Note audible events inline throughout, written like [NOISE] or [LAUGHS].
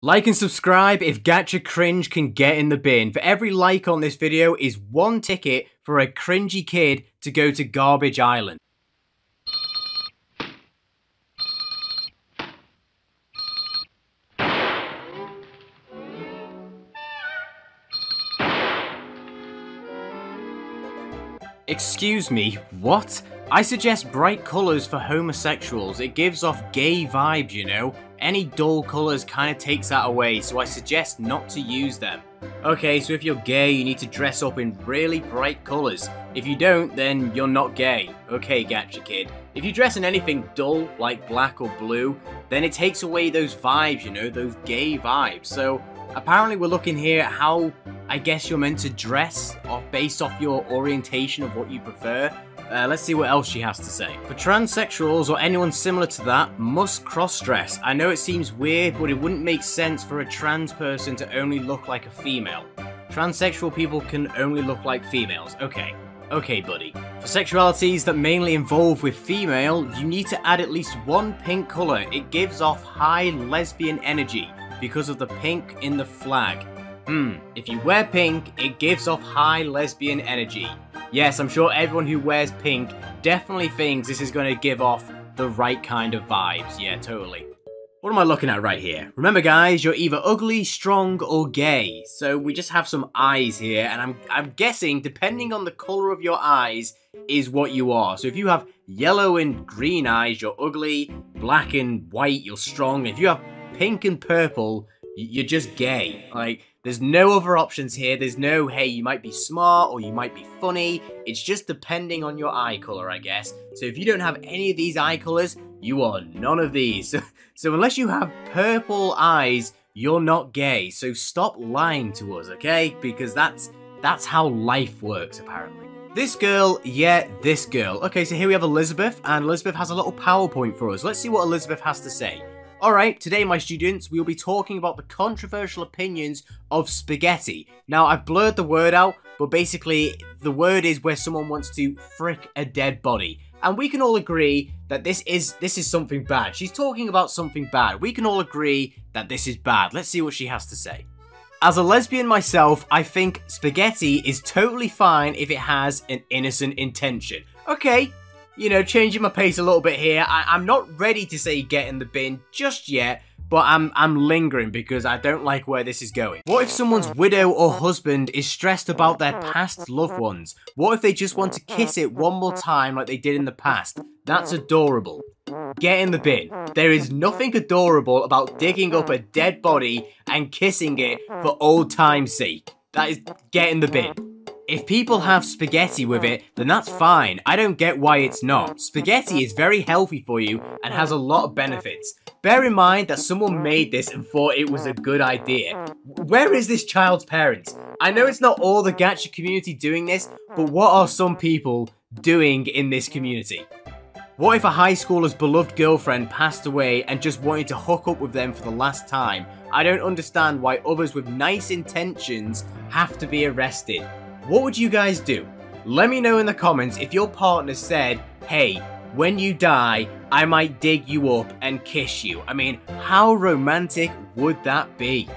Like and subscribe if Gacha Cringe can get in the bin. For every like on this video is one ticket for a cringy kid to go to Garbage Island. Excuse me, what? I suggest bright colours for homosexuals. It gives off gay vibes, you know? Any dull colours kind of takes that away, so I suggest not to use them. Okay, so if you're gay, you need to dress up in really bright colours. If you don't, then you're not gay. Okay, Gacha Kid. If you dress in anything dull, like black or blue, then it takes away those vibes, you know, those gay vibes. So, apparently we're looking here at how I guess you're meant to dress off based off your orientation of what you prefer. Uh, let's see what else she has to say. For transsexuals or anyone similar to that, must cross-dress. I know it seems weird, but it wouldn't make sense for a trans person to only look like a female. Transsexual people can only look like females. Okay. Okay, buddy. For sexualities that mainly involve with female, you need to add at least one pink colour. It gives off high lesbian energy because of the pink in the flag. Hmm, if you wear pink, it gives off high lesbian energy. Yes, I'm sure everyone who wears pink definitely thinks this is going to give off the right kind of vibes. Yeah, totally. What am I looking at right here? Remember guys, you're either ugly, strong, or gay. So we just have some eyes here, and I'm, I'm guessing, depending on the colour of your eyes, is what you are. So if you have yellow and green eyes, you're ugly, black and white, you're strong. If you have pink and purple, you're just gay. Like, there's no other options here. There's no, hey, you might be smart or you might be funny. It's just depending on your eye color, I guess. So if you don't have any of these eye colors, you are none of these. [LAUGHS] so unless you have purple eyes, you're not gay. So stop lying to us, okay? Because that's that's how life works, apparently. This girl, yeah, this girl. Okay, so here we have Elizabeth, and Elizabeth has a little PowerPoint for us. Let's see what Elizabeth has to say. Alright, today my students, we will be talking about the controversial opinions of spaghetti. Now, I've blurred the word out, but basically, the word is where someone wants to frick a dead body. And we can all agree that this is this is something bad. She's talking about something bad. We can all agree that this is bad. Let's see what she has to say. As a lesbian myself, I think spaghetti is totally fine if it has an innocent intention. Okay, you know, changing my pace a little bit here. I, am not ready to say get in the bin just yet, but I'm I'm lingering because I don't like where this is going. What if someone's widow or husband is stressed about their past loved ones? What if they just want to kiss it one more time like they did in the past? That's adorable. Get in the bin. There is nothing adorable about digging up a dead body and kissing it for old time's sake. That is, get in the bin. If people have spaghetti with it, then that's fine. I don't get why it's not. Spaghetti is very healthy for you and has a lot of benefits. Bear in mind that someone made this and thought it was a good idea. Where is this child's parents? I know it's not all the gacha community doing this, but what are some people doing in this community? What if a high schooler's beloved girlfriend passed away and just wanted to hook up with them for the last time? I don't understand why others with nice intentions have to be arrested. What would you guys do? Let me know in the comments if your partner said, hey, when you die, I might dig you up and kiss you. I mean, how romantic would that be?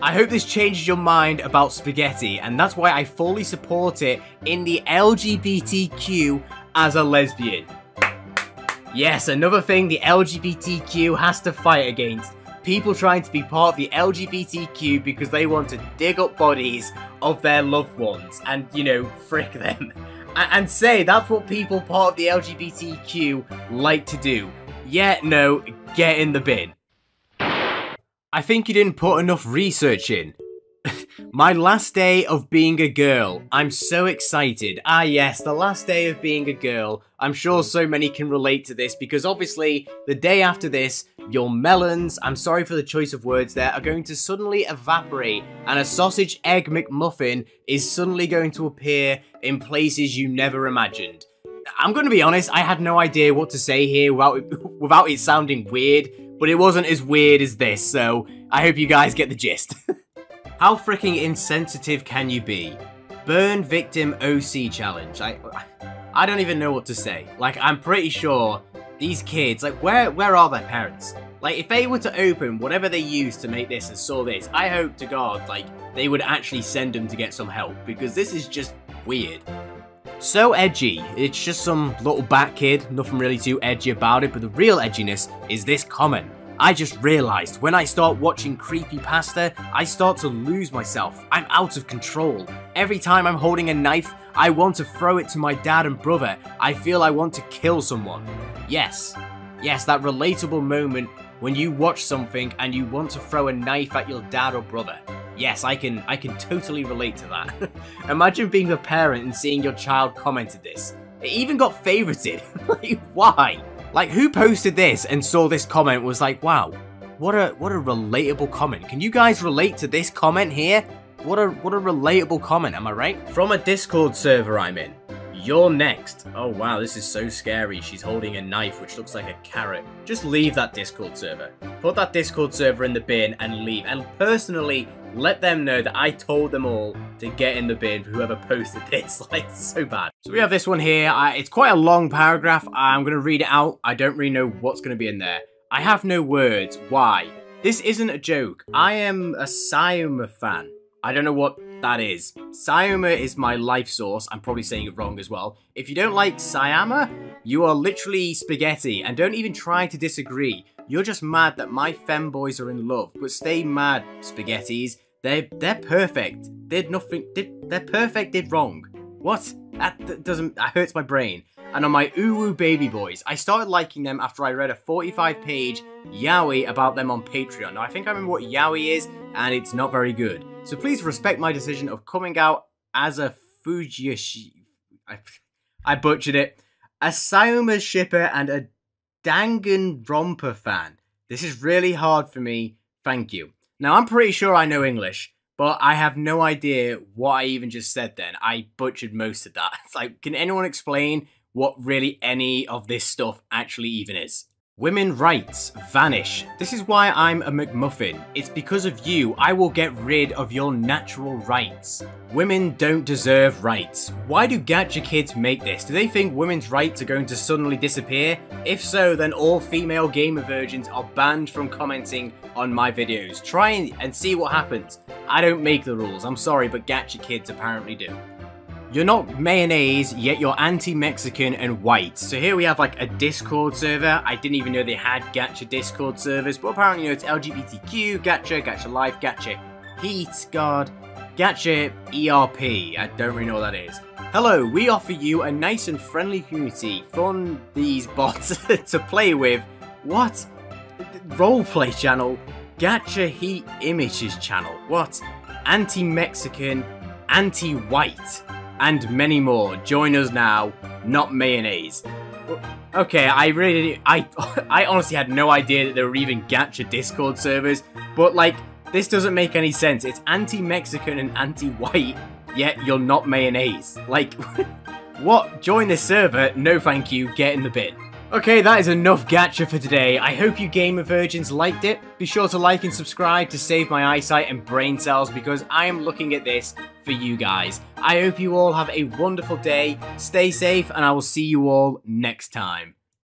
I hope this changes your mind about spaghetti, and that's why I fully support it in the LGBTQ as a lesbian. Yes, another thing the LGBTQ has to fight against people trying to be part of the LGBTQ because they want to dig up bodies of their loved ones and, you know, frick them. And say that's what people part of the LGBTQ like to do. Yeah, no, get in the bin. I think you didn't put enough research in. My last day of being a girl. I'm so excited. Ah yes, the last day of being a girl. I'm sure so many can relate to this because obviously the day after this, your melons, I'm sorry for the choice of words there, are going to suddenly evaporate and a sausage egg McMuffin is suddenly going to appear in places you never imagined. I'm going to be honest, I had no idea what to say here without it, [LAUGHS] without it sounding weird, but it wasn't as weird as this, so I hope you guys get the gist. [LAUGHS] How freaking insensitive can you be? Burn Victim OC Challenge. I, I don't even know what to say. Like, I'm pretty sure these kids, like, where, where are their parents? Like, if they were to open whatever they used to make this and saw this, I hope to God, like, they would actually send them to get some help, because this is just weird. So edgy, it's just some little bat kid, nothing really too edgy about it, but the real edginess is this comment. I just realised when I start watching Creepy Pasta, I start to lose myself. I'm out of control. Every time I'm holding a knife, I want to throw it to my dad and brother. I feel I want to kill someone. Yes, yes, that relatable moment when you watch something and you want to throw a knife at your dad or brother. Yes, I can I can totally relate to that. [LAUGHS] Imagine being a parent and seeing your child commented this. It even got favorited. [LAUGHS] like, why? Like, who posted this and saw this comment was like, wow, what a what a relatable comment. Can you guys relate to this comment here? What a what a relatable comment, am I right? From a Discord server I'm in. You're next. Oh wow, this is so scary. She's holding a knife which looks like a carrot. Just leave that Discord server. Put that Discord server in the bin and leave. And personally, let them know that I told them all to get in the bin for whoever posted [LAUGHS] this. Like, so bad. So we have this one here. I, it's quite a long paragraph. I'm going to read it out. I don't really know what's going to be in there. I have no words. Why? This isn't a joke. I am a Sayuma fan. I don't know what that is. Sayama is my life source. I'm probably saying it wrong as well. If you don't like Sayama, you are literally spaghetti, and don't even try to disagree. You're just mad that my femboys are in love, but stay mad, spaghettis. They're they're perfect. Did nothing. Did they're perfect? Did wrong. What? That, that doesn't. That hurts my brain. And on my Uwu Baby Boys, I started liking them after I read a 45 page yaoi about them on Patreon. Now, I think I remember what yaoi is, and it's not very good. So please respect my decision of coming out as a Fujiyoshi. I, I butchered it. A Sayuma shipper and a Danganronpa fan. This is really hard for me. Thank you. Now, I'm pretty sure I know English, but I have no idea what I even just said then. I butchered most of that. [LAUGHS] It's like, can anyone explain what really any of this stuff actually even is? Women rights vanish. This is why I'm a McMuffin. It's because of you I will get rid of your natural rights. Women don't deserve rights. Why do Gacha kids make this? Do they think women's rights are going to suddenly disappear? If so, then all female gamer virgins are banned from commenting on my videos. Try and see what happens. I don't make the rules, I'm sorry, but Gacha kids apparently do. You're not mayonnaise, yet you're anti-Mexican and white. So here we have like a Discord server. I didn't even know they had Gacha Discord servers, but apparently you know it's LGBTQ, Gacha, Gacha Life, Gacha Heat, God, Gacha ERP. I don't really know what that is. Hello, we offer you a nice and friendly community. Fun these bots [LAUGHS] to play with. What? Roleplay channel? Gacha Heat Images channel. What? Anti-Mexican, anti-white and many more. Join us now, not mayonnaise. Okay, I really, I, [LAUGHS] I honestly had no idea that there were even Gacha Discord servers, but like, this doesn't make any sense. It's anti-Mexican and anti-white, yet you're not mayonnaise. Like, [LAUGHS] what? Join this server? No thank you, get in the bin. Okay, that is enough gacha for today. I hope you gamer virgins liked it. Be sure to like and subscribe to save my eyesight and brain cells because I am looking at this for you guys. I hope you all have a wonderful day, stay safe, and I will see you all next time.